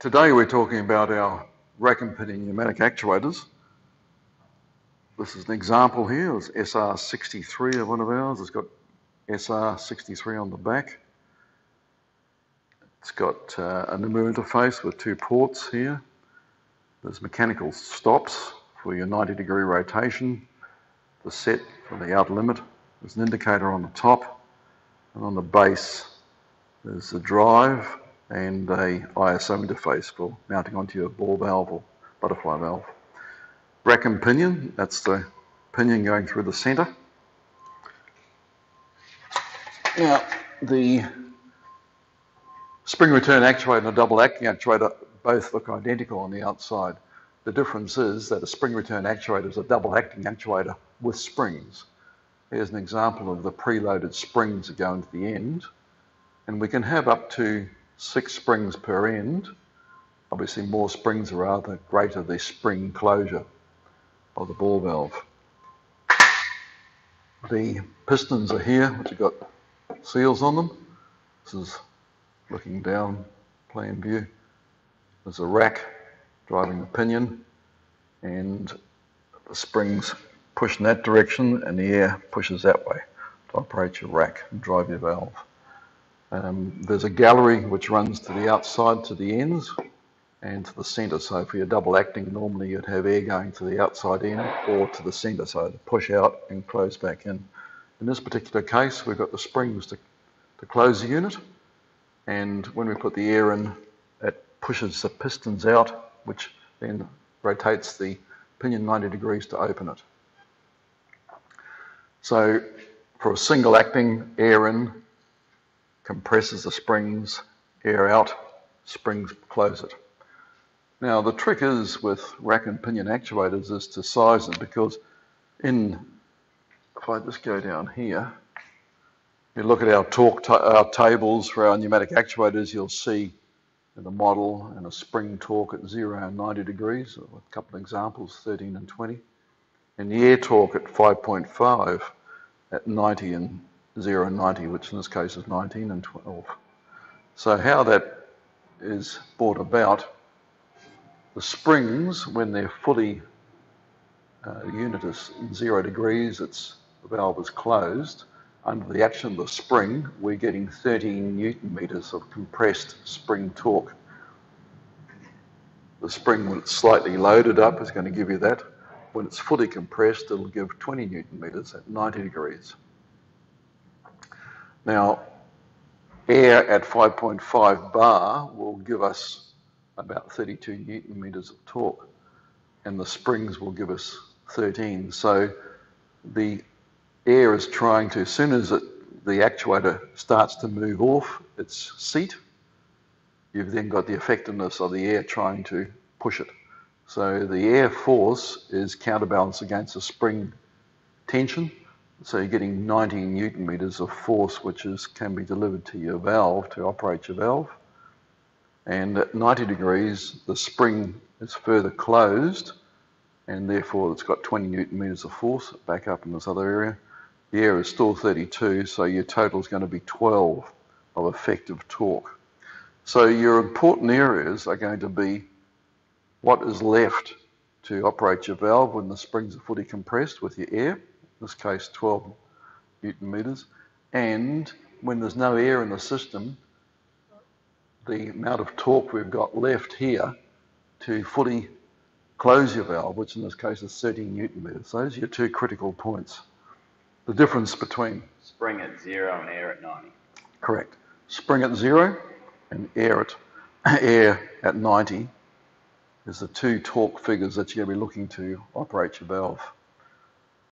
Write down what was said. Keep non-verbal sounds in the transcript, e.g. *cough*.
Today we're talking about our rack and pinion pneumatic actuators. This is an example here. It's SR63 of one of ours. It's got SR63 on the back. It's got uh, a NAMUR interface with two ports here. There's mechanical stops for your 90 degree rotation, the set for the outer limit. There's an indicator on the top and on the base there's the drive and a ISO interface for mounting onto your ball valve or butterfly valve. Rack and pinion, that's the pinion going through the centre. Now, the spring return actuator and a double acting actuator both look identical on the outside. The difference is that a spring return actuator is a double acting actuator with springs. Here's an example of the preloaded springs that go into the end. And we can have up to six springs per end. Obviously, more springs are the greater the spring closure of the ball valve. The pistons are here, which have got seals on them. This is looking down, plan view. There's a rack driving the pinion, and the springs push in that direction, and the air pushes that way to operate your rack and drive your valve. Um, there's a gallery which runs to the outside to the ends and to the centre. So for your double acting, normally you'd have air going to the outside end or to the centre, so to push out and close back in. In this particular case, we've got the springs to, to close the unit, and when we put the air in, it pushes the pistons out, which then rotates the pinion 90 degrees to open it. So for a single acting, air in, compresses the springs, air out, springs close it. Now the trick is with rack and pinion actuators is to size them because in, if I just go down here, you look at our torque our tables for our pneumatic actuators, you'll see in the model and a spring torque at 0 and 90 degrees, a couple of examples, 13 and 20, and the air torque at 5.5 at 90 and 0 and 90, which in this case is 19 and 12. So how that is brought about, the springs, when they're fully, uh, unit is 0 degrees, it's, the valve is closed, under the action of the spring, we're getting 13 newton meters of compressed spring torque. The spring, when it's slightly loaded up, is going to give you that. When it's fully compressed, it'll give 20 newton meters at 90 degrees. Now, air at 5.5 bar will give us about 32 newton meters of torque, and the springs will give us 13. So the air is trying to, as soon as it, the actuator starts to move off its seat, you've then got the effectiveness of the air trying to push it. So the air force is counterbalanced against the spring tension, so you're getting 90 newton meters of force which is, can be delivered to your valve to operate your valve. And at 90 degrees, the spring is further closed and therefore it's got 20 newton meters of force back up in this other area. The air is still 32, so your total is going to be 12 of effective torque. So your important areas are going to be what is left to operate your valve when the springs are fully compressed with your air this case 12 newton meters, and when there's no air in the system, the amount of torque we've got left here to fully close your valve, which in this case is 30 newton meters. So Those are your two critical points. The difference between spring at zero and air at 90. Correct. Spring at zero and air at *clears throat* air at 90 is the two torque figures that you're going to be looking to operate your valve.